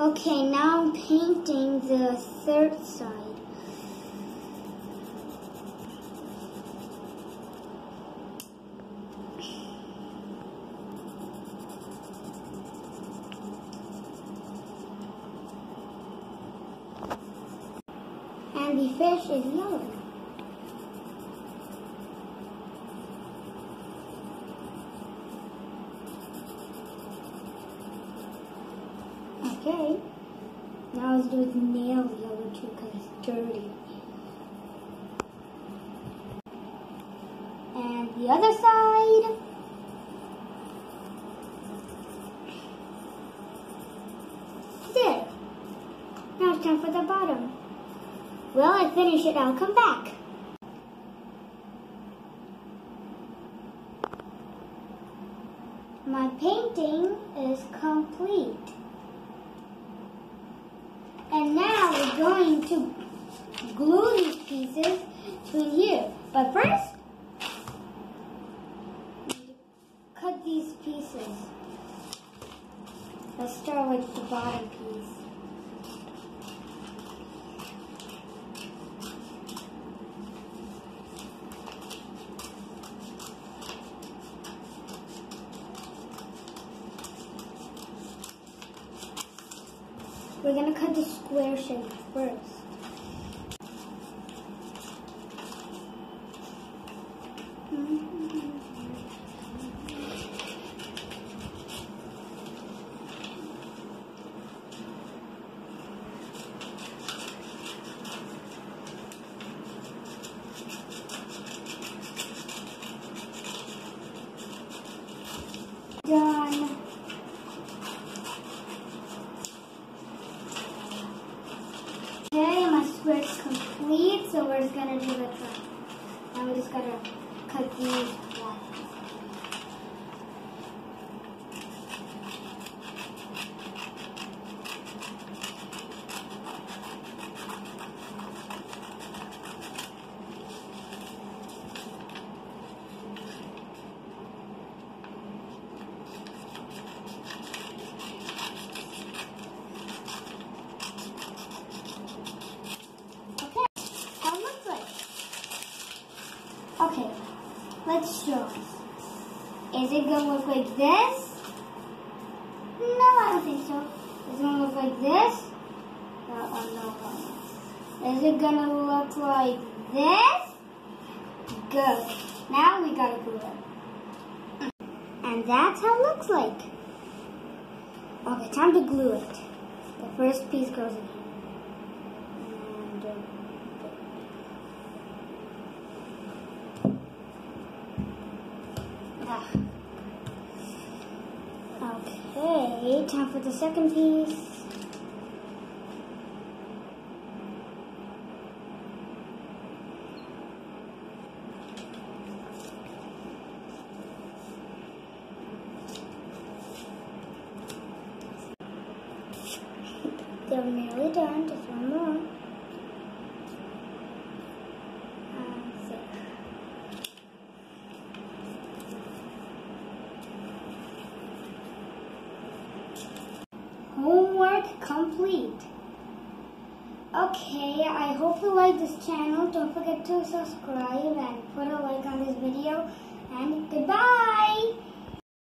Okay, now I'm painting the third side. And the fish is yellow. Okay. Now let's do his nails yellow too because it's dirty. And the other side. There. Now it's time for the bottom. Well, I finish it. I'll come back. My painting is complete. And now we're going to glue these pieces to here. But first, cut these pieces. Let's start with the bottom piece. We're gonna cut the square shape first. Done. My square's complete, so we're just gonna do the front. Now we just gotta cut these lines. Okay, how it looks like. Okay, let's show. Is it gonna look like this? No, I don't think so. Is it gonna look like this? No, no. Is it gonna look like this? Good. Now we gotta glue it. And that's how it looks like. Okay, time to glue it. The first piece goes in here. And, uh, Okay, time for the second piece. They're nearly done, just one more. And there. Complete. Okay, I hope you like this channel. Don't forget to subscribe and put a like on this video. And goodbye!